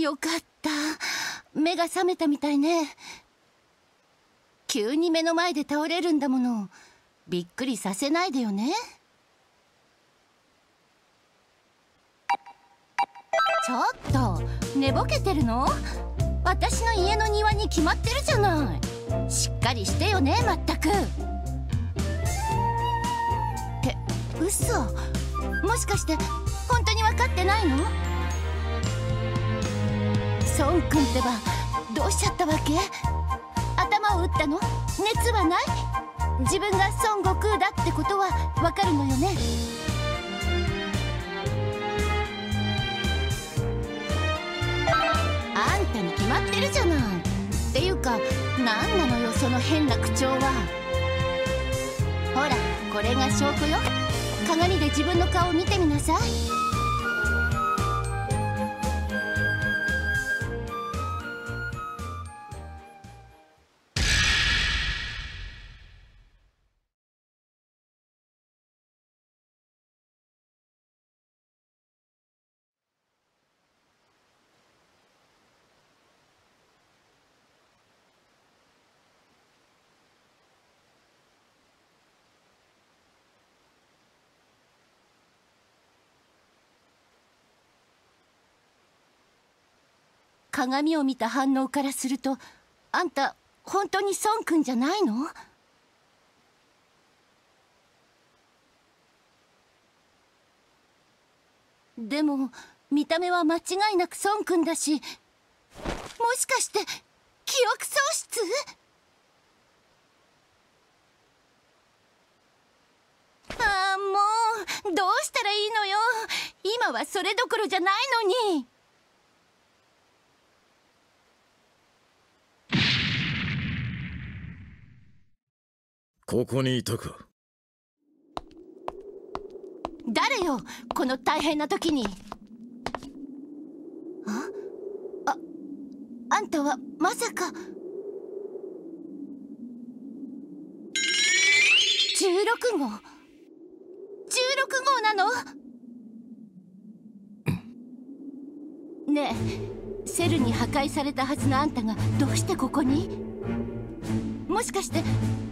よかった。目が覚めたみたいね。急に目の前で倒れるんだもの。びっくりさせないでよね。ちょっと寝ぼけてるの？私の家の庭に決まってるじゃない。しっかりしてよねまったく。って嘘。もしかして本当に分かってないの？孫君ってばどうしちゃったわけ？頭を打ったの？熱はない？自分が孫悟空だってことはわかるのよね？あんたに決まってるじゃない。っていうか何なのよその変な口調は。ほらこれが証拠よ。鏡で自分の顔を見てみなさい。鏡を見た反応からするとあんた本当に孫くんじゃないの？でも見た目は間違いなく孫くんだしもしかして記憶喪失？ああもうどうしたらいいのよ。今はそれどころじゃないのに。ここにいたか。誰よ？この大変な時に。あ？あ？あんたはまさか。16号。16号なの？ねえセルに破壊されたはずのあんたがどうしてここに？もしかして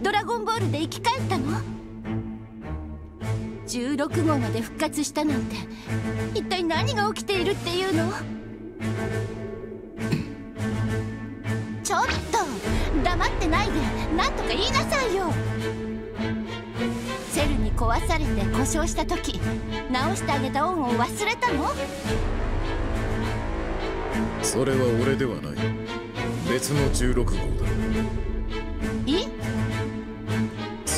ドラゴンボールで生き返ったの？16号まで復活したなんて一体何が起きているっていうの？ちょっと黙ってないで何とか言いなさいよ。セルに壊されて故障した時直してあげた恩を忘れたの？それは俺ではない。別の16号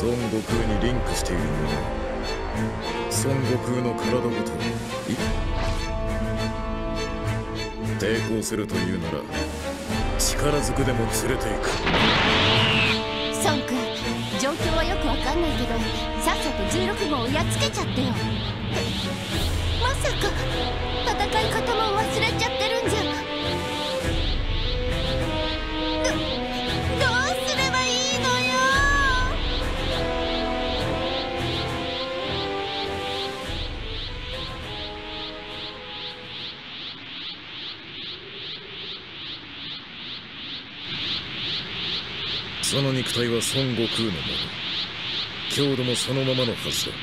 孫悟空にリンクしているもの孫悟空の体ごと抵抗するというなら力ずくでも連れていく孫君状況はよくわかんないけどさっさと16号をやっつけちゃってよ。まさか戦い方も忘れちゃってる。その肉体は孫悟空のもの。強度もそのままのはずだ。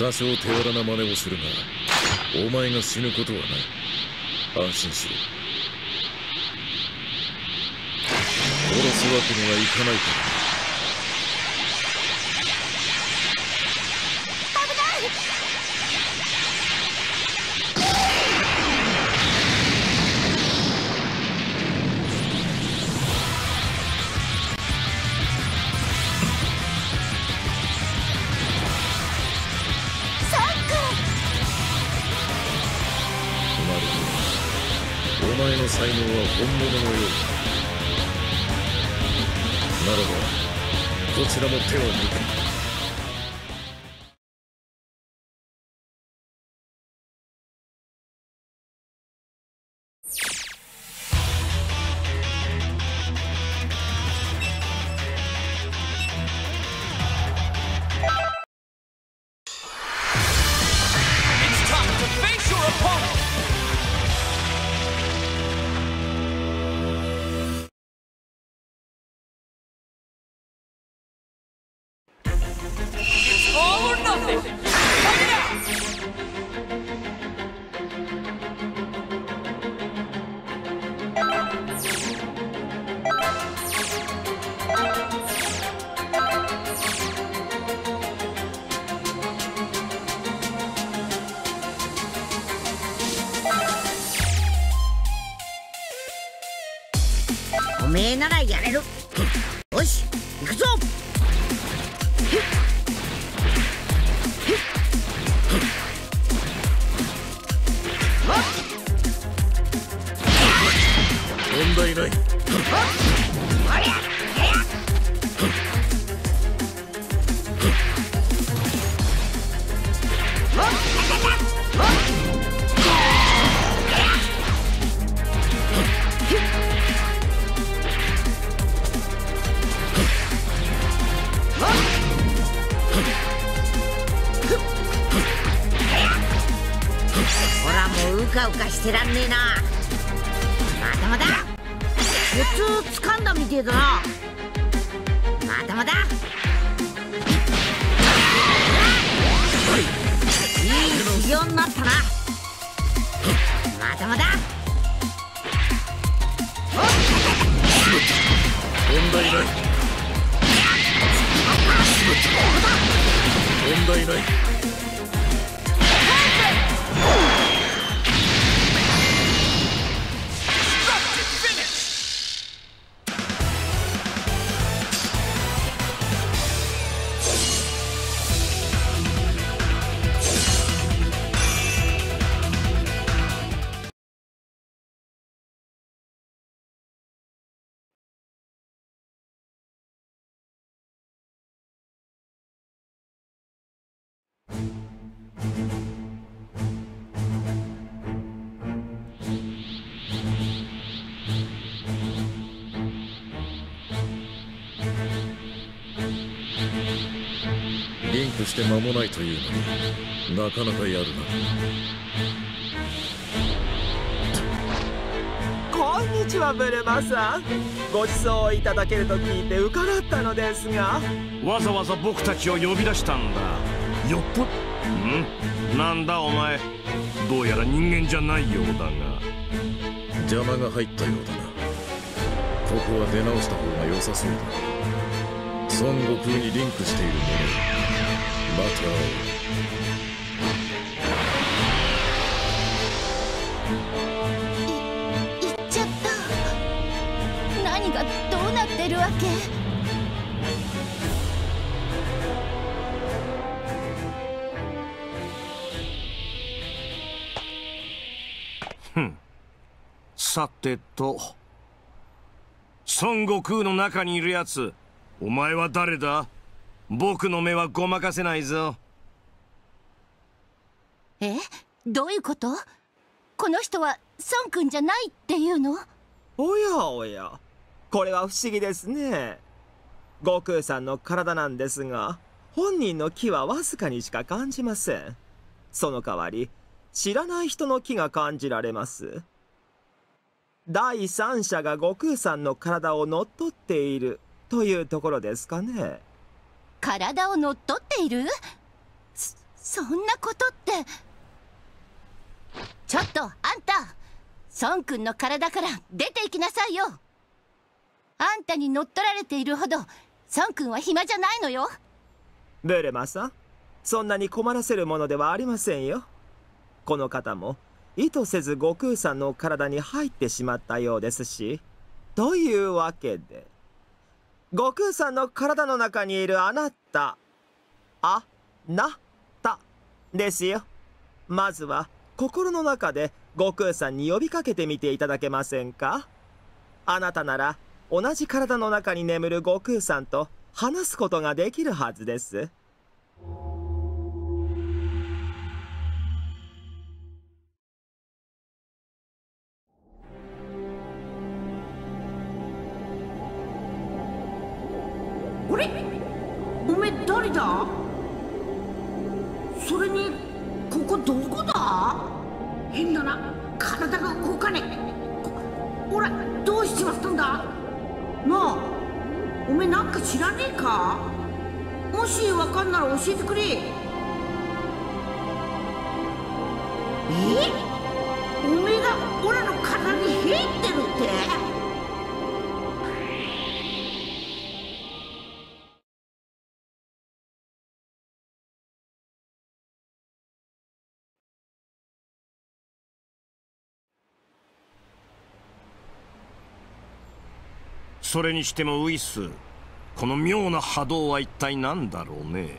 多少手荒な真似をするがお前が死ぬことはない。安心しろ殺すわけにはいかないから。お前の才能は本物のようだ。ならばこちらも手を抜け。して間もないというのになかなかやるな。こんにちはブルマさん。ご馳走をいただけると聞いて伺ったのですが。わざわざ僕たちを呼び出したんだ。よっぽん。なんだお前。どうやら人間じゃないようだが。邪魔が入ったようだな。ここは出直した方が良さそうだ。孫悟空にリンクしているものまい行っちゃった何がどうなってるわけ？さてと。孫悟空の中にいるやつ。お前は誰だ？僕の目はごまかせないぞ。え？どういうこと？この人は孫くんじゃないっていうの？おやおや。これは不思議ですね。悟空さんの体なんですが本人の気はわずかにしか感じません。その代わり知らない人の気が感じられます。第三者が悟空さんの体を乗っ取っているというところですかね体を乗っ取っている？そそんなことって。ちょっとあんた孫くんの体から出て行きなさいよ。あんたに乗っ取られているほど孫くんは暇じゃないのよ。ブルマさんそんなに困らせるものではありませんよ。この方も意図せず悟空さんの体に入ってしまったようですしというわけで。悟空さんの体の中にいるあなた。あなたですよ。まずは心の中で悟空さんに呼びかけてみていただけませんか？あなたなら同じ体の中に眠る悟空さんと話すことができるはずです。れおめえ誰だ？それにここどこだ？変だな。体が動かねえ。おらどうしちまったんだ？なあおめえなんか知らねえか？もしわかんなら教えてくれ。え？おめえがオラの体に入ってるって？それにしてもウイスこの妙な波動は一体何だろうね？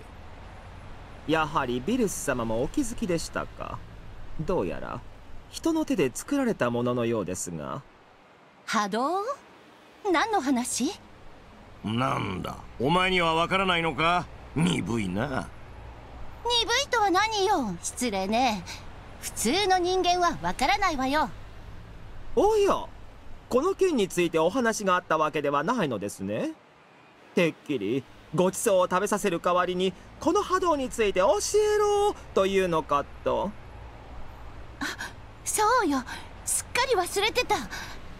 やはりビルス様もお気づきでしたか？どうやら人の手で作られたもののようですが。波動？何の話？なんだお前にはわからないのか？鈍いな。鈍いとは何よ？失礼ね。普通の人間はわからないわよ。おやこの件についてお話があったわけではないのですね。てっきりごちそうを食べさせる代わりにこの波動について教えろというのかと。あそうよ。すっかり忘れてた。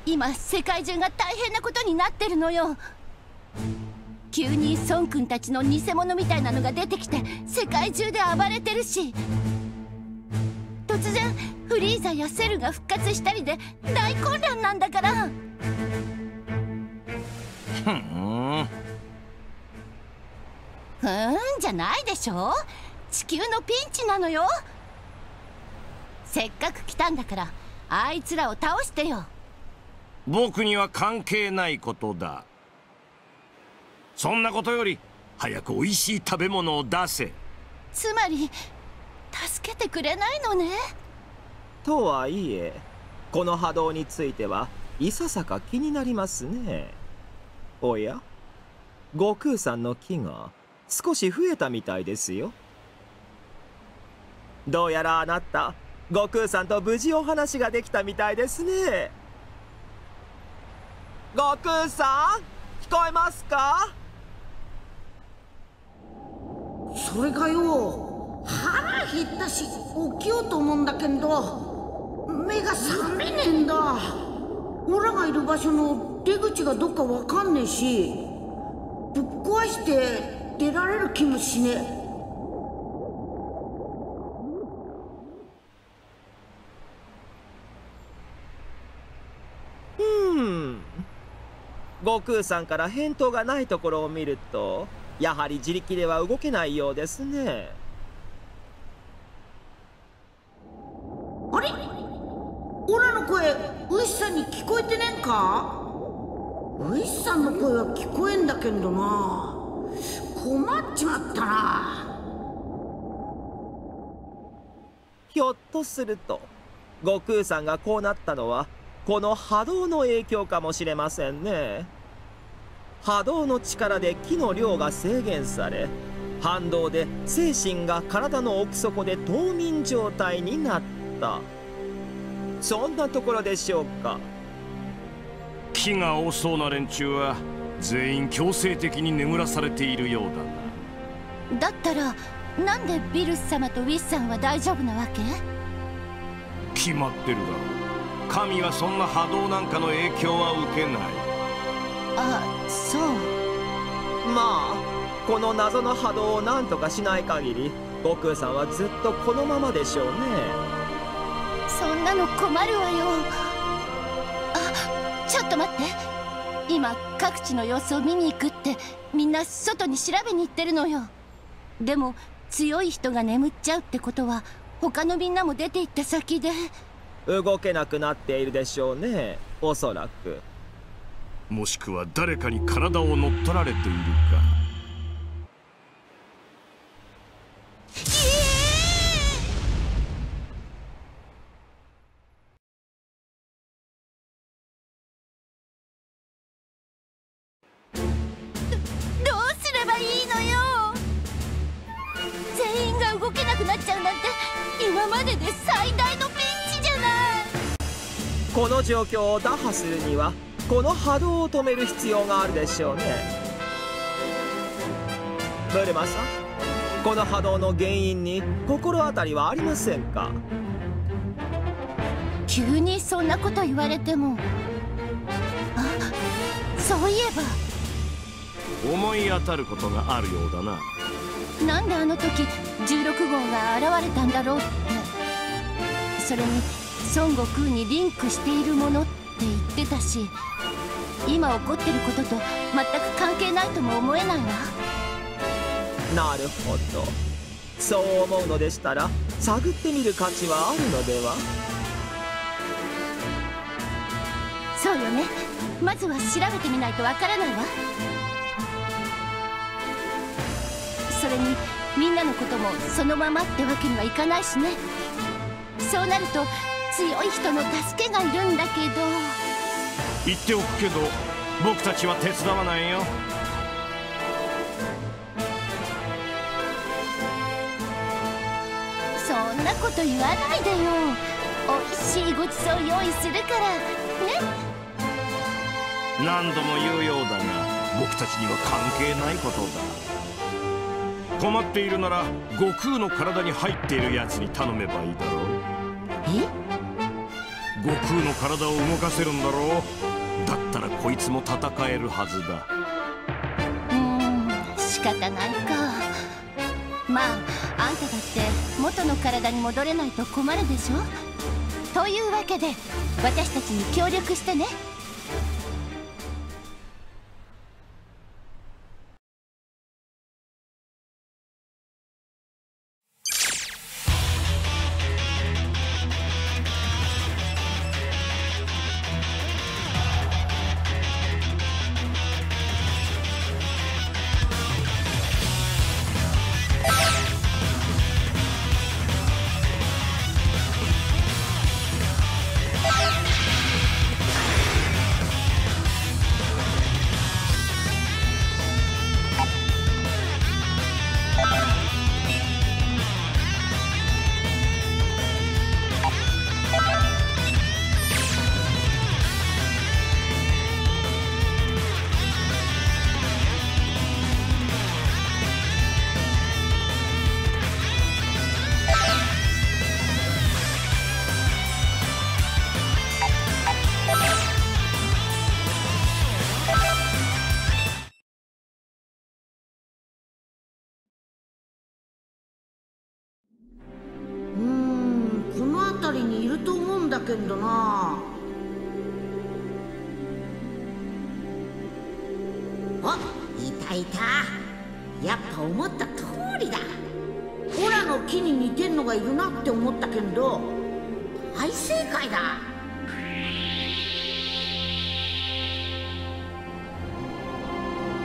今世界中が大変なことになってるのよ。急に孫君たちの偽物みたいなのが出てきて世界中で暴れてるし。突然フリーザやセルが復活したりで大混乱なんだから。ふん。ふーんじゃないでしょ。地球のピンチなのよ。せっかく来たんだからあいつらを倒してよ。僕には関係ないことだ。そんなことより早く美味しい食べ物を出せ。つまり助けてくれないのね。とはいえこの波動についてはいささか気になりますね。おや？悟空さんの木が少し増えたみたいですよ。どうやらあなた悟空さんと無事お話ができたみたいですね。悟空さん聞こえますか？それがよ腹減ったし起きようと思うんだけど目が覚めねえんだ。オラがいる場所の出口がどっかわかんねえしぶっ壊して出られる気もしねえ。うん。悟空さんから返答がないところを見るとやはり自力では動けないようですねあれオラの声ウイスさんに聞こえてねえんか？ウイスさんの声は聞こえんだけどな。困っちまったな。ひょっとすると悟空さんがこうなったのはこの波動の影響かもしれませんね。波動の力で木の量が制限され反動で精神が体の奥底で冬眠状態になった。そんなところでしょうか。気が多そうな連中は全員強制的に眠らされているようだなだったらなんでビルス様とウィスさんは大丈夫なわけ？決まってるだろう。神はそんな波動なんかの影響は受けない。あそう。まあこの謎の波動を何とかしない限り悟空さんはずっとこのままでしょうね。そんなの困るわよ。あちょっと待って。今各地の様子を見に行くってみんな外に調べに行ってるのよ。でも強い人が眠っちゃうってことは他のみんなも出て行った先で。動けなくなっているでしょうね。おそらく。もしくは誰かに体を乗っ取られているか状況を打破するにはこの波動を止める必要があるでしょうね。ブルマさんこの波動の原因に心当たりはありませんか？急にそんなこと言われても。あそういえば。思い当たることがあるようだな。なんであの時16号が現れたんだろうって。それに孫悟空にリンクしているものって言ってたし今起こってることと全く関係ないとも思えないわ。なるほど。そう思うのでしたら探ってみる価値はあるのでは？そうよね。まずは調べてみないとわからないわ。それにみんなのこともそのままってわけにはいかないしね。そうなると強い人の助けがいるんだけど。言っておくけど僕たちは手伝わないよ。そんなこと言わないでよ。おいしいごちそう用意するから。ね。何度も言うようだが僕たちには関係ないことだ。困っているなら悟空の体に入っているやつに頼めばいいだろう。え？悟空の体を動かせるんだろう。だったらこいつも戦えるはずだ。うーん仕方ないか。まああんただって元の体に戻れないと困るでしょ？というわけで私たちに協力してね。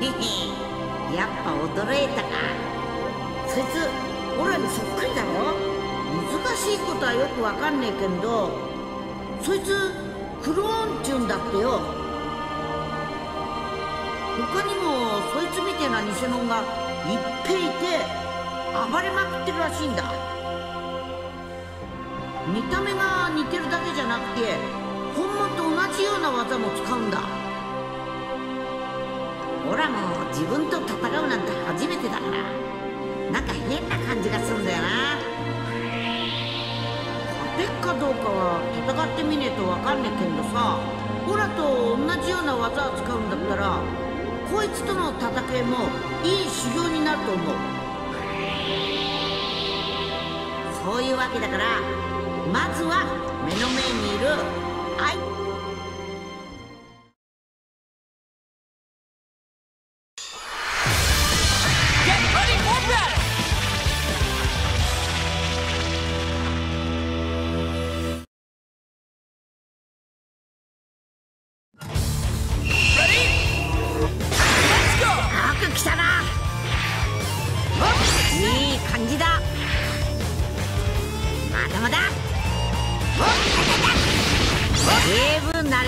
やっぱ驚いたか。そいつオラにそっくりだろ？難しいことはよくわかんねえけどそいつクローンっちゅうんだってよ。他にもそいつみてえな偽物がいっぺいいて暴れまくってるらしいんだ。見た目が似てるだけじゃなくて本物と同じような技も使うんだ。オラも自分と戦うなんて初めてだから。なんか変な感じがするんだよな。勝てっかどうかは戦ってみねえとわかんねえけどさ。オラと同じような技を使うんだったらこいつとの戦いもいい修行になると思う。そういうわけだからまずは目の前にいるあい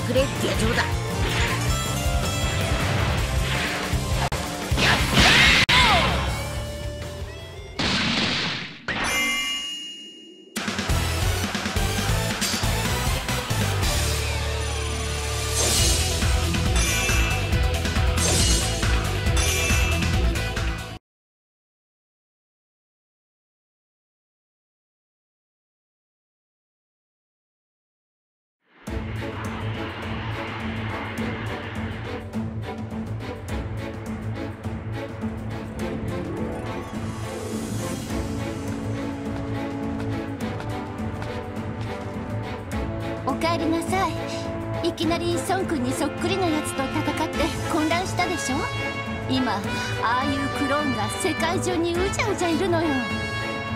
くれってだきなり孫君にそっくりなやつと戦って混乱したでしょ？今ああいうクローンが世界中にうじゃうじゃいるのよ。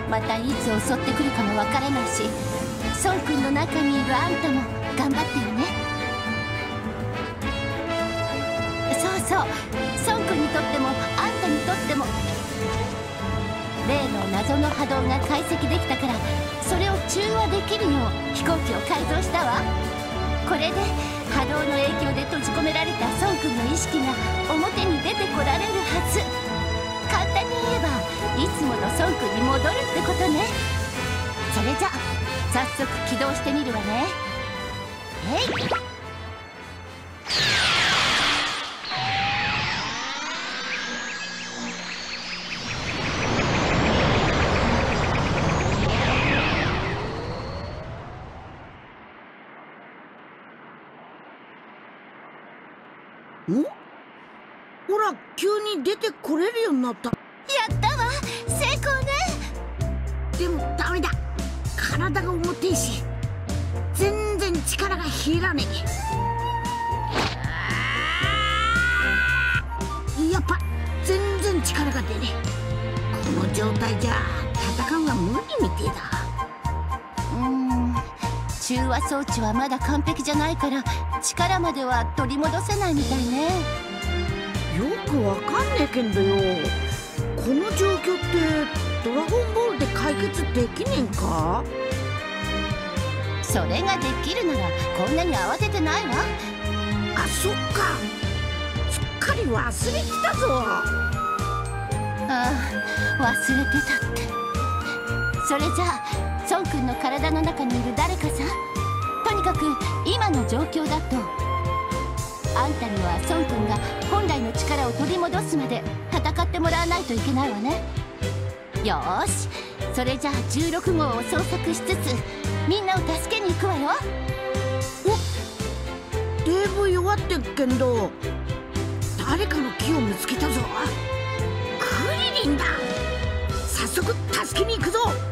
またいつ襲ってくるかもわからないし孫君の中にいるあんたも頑張ってよね。そうそう孫君にとってもあんたにとっても。例の謎の波動が解析できたからそれを中和できるよう飛行機を改造したわ。これで波動の影響で閉じ込められた孫君の意識が表に出てこられるはず。簡単に言えばいつもの孫君に戻るってことね。それじゃ早速起動してみるわね。えい。これるようになった。やったわ。成功ね。でもダメだ。体が重てえし。全然力が入らねえ。やっぱ全然力が出ねえ。この状態じゃ戦うは無理みてえだ。うーん。中和装置はまだ完璧じゃないから力までは取り戻せないみたいね。くわかんねえけんどよ。この状況ってドラゴンボールで解決できねえんか？それができるならこんなに慌ててないわ。あそっか。すっかり忘れてたぞ。ああ忘れてたって。それじゃあ孫君の体の中にいる誰かさ。とにかく今の状況だとあんたには孫君が本来の力を取り戻すまで戦ってもらわないといけないわね。よーし。それじゃあ16号を捜索しつつみんなを助けに行くわよ。だいぶ弱ってっけんど。誰かの木を見つけたぞ。クリリンだ。早速助けに行くぞ。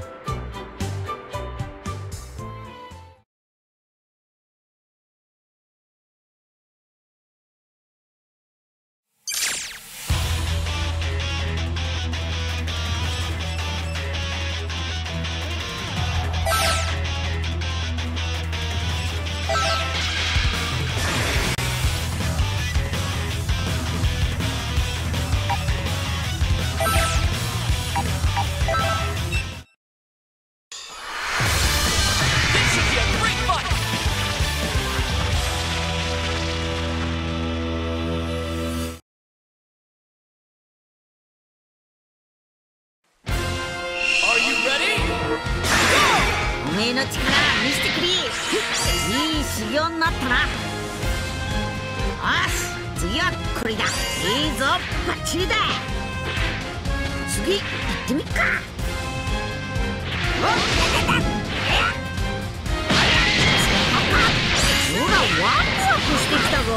してきたぞ。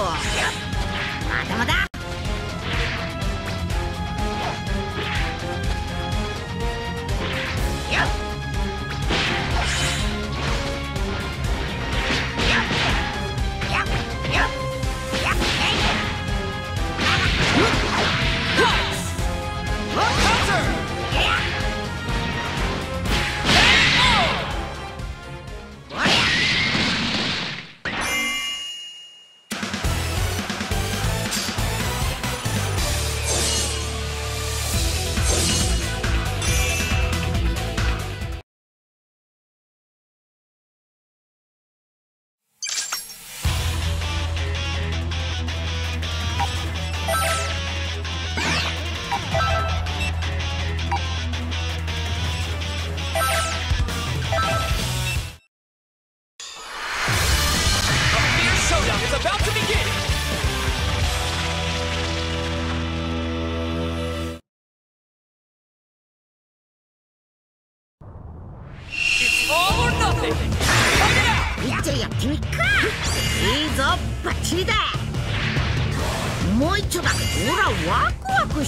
まだまだ。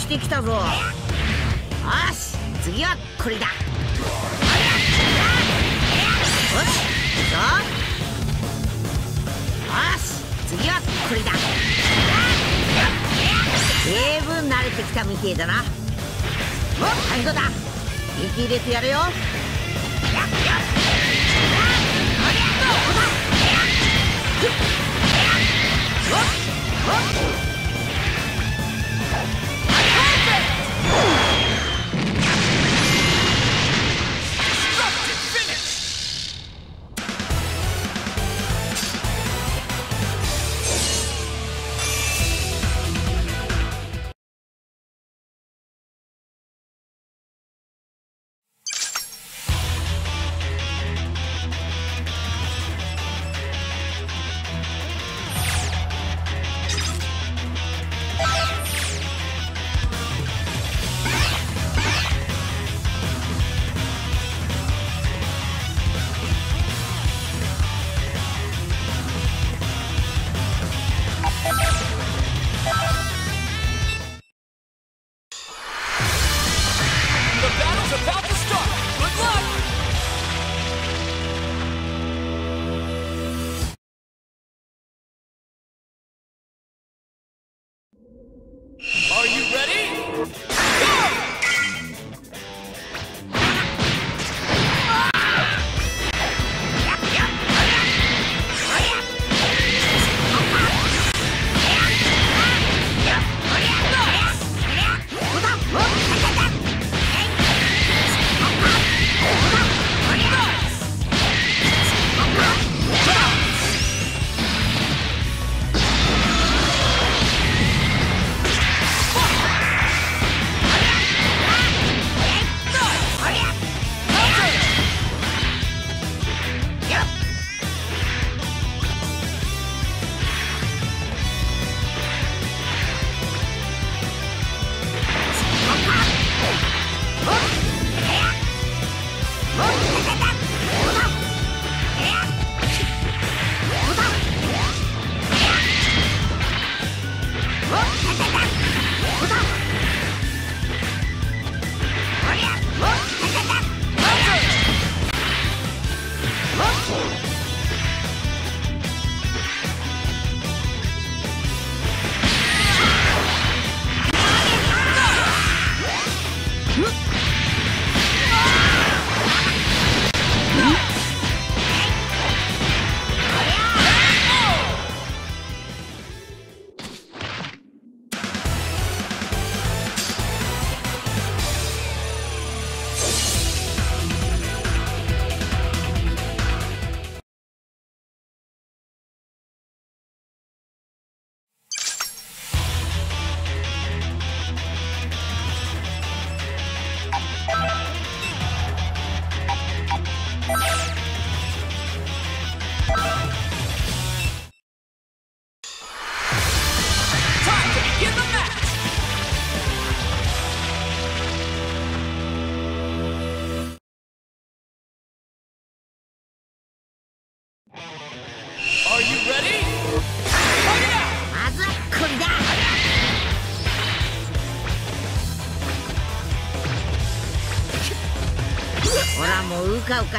してきたぞ。よし次はこれだ。よし行くぞし次はこれだ。十分慣れてきたみてえだな。お最後だ。息入れてやるよ。ま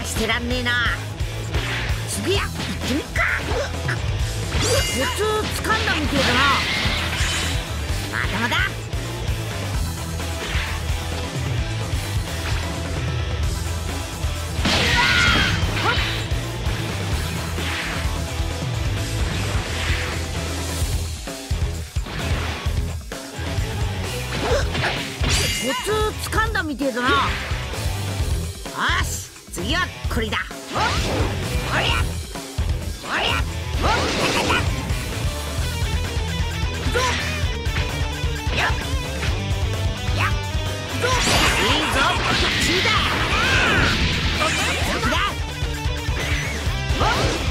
ううかうかしてらんねえな。次や行ってみっか。コツ掴んだみてえだな。まだまだ。コツ掴んだみてえだな。よし次はこれだ。おおりゃ。おりゃ。おっだだどややぞ。いいぞ。こっちだこだおど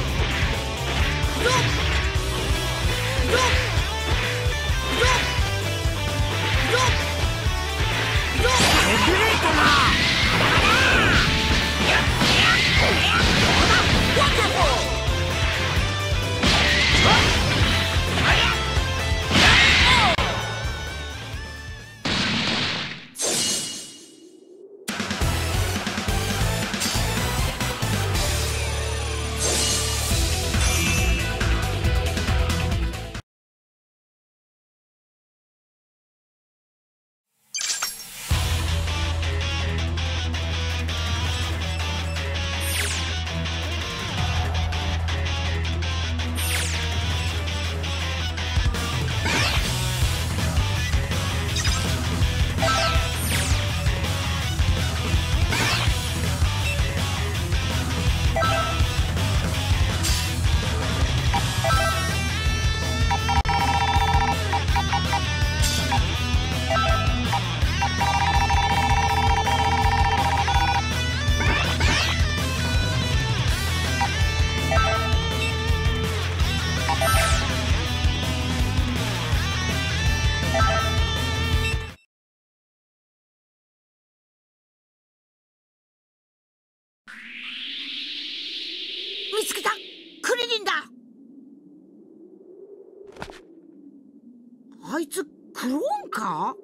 ロ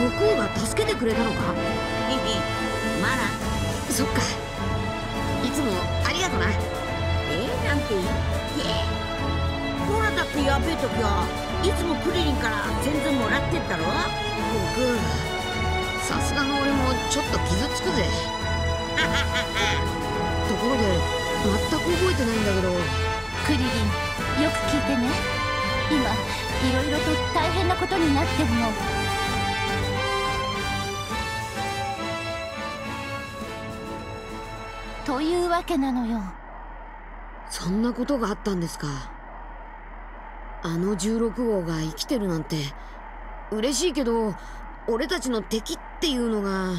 悟空が助けてくれたのか？まだそっか。いつもありがとな。えー、なんて言って。ほらだってやべえ時はいつもクリリンから全然もらってったろ？悟空さすがの俺もちょっと傷つくぜ。ところで全く覚えてないんだけど。クリリンよく聞いてね。今いろいろと大変なことになってるのというわけなのよ。そんなことがあったんですか。あの16号が生きてるなんて嬉しいけど俺たちの敵っていうのが。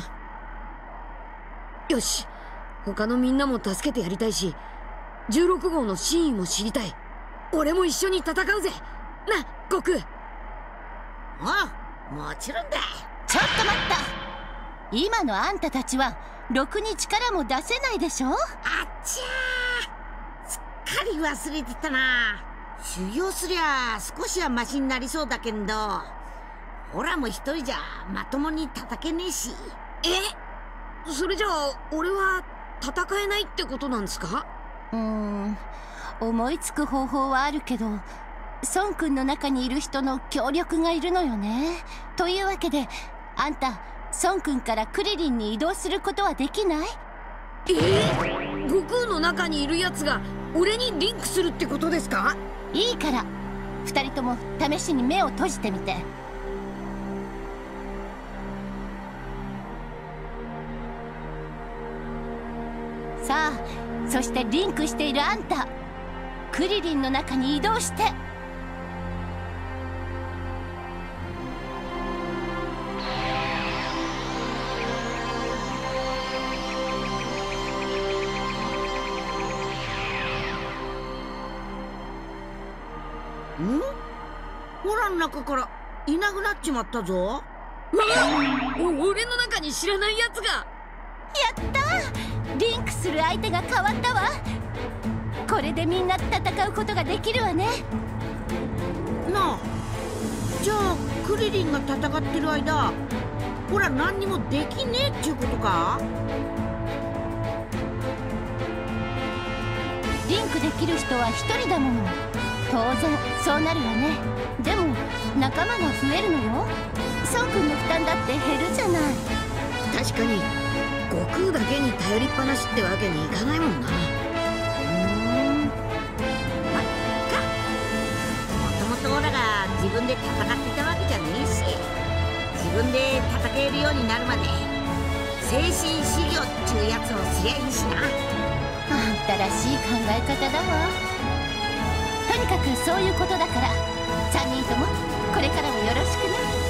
よし他のみんなも助けてやりたいし16号の真意も知りたい。俺も一緒に戦うぜ。な悟空。あもちろんだ。ちょっと待った。今のあんたたちはろくに力も出せないでしょ？あっちゃー。すっかり忘れてたな。修行すりゃ少しはマシになりそうだけんど。オラも一人じゃまともに叩けねえし。え？それじゃあ俺は戦えないってことなんですか？うーん。思いつく方法はあるけど孫君の中にいる人の協力がいるのよね。というわけであんた孫君からクリリンに移動することはできない？えー、悟空の中にいるやつが俺にリンクするってことですか？いいから。二人とも試しに目を閉じてみて。さあそしてリンクしているあんた。クリリンの中に移動しての中からいなくなっちまったぞ。俺の中に知らないやつが。やった。リンクする相手が変わったわ。これでみんな戦うことができるわね。なあじゃあクリリンが戦ってる間ほら何にもできねえっちゅうことか？リンクできる人は一人だもの。当然そうなるわね。でも仲間が増えるのよ。翔くんの負担だって減るじゃない。確かに悟空だけに頼りっぱなしってわけにいかないもんな。うん。まっか。もともとオラが自分で戦ってたわけじゃねえし自分で戦えるようになるまで精神修行っちゅうやつをすりゃいいしな。あんたらしい考え方だわ。とにかくそういうことだから。3人ともこれからもよろしくね。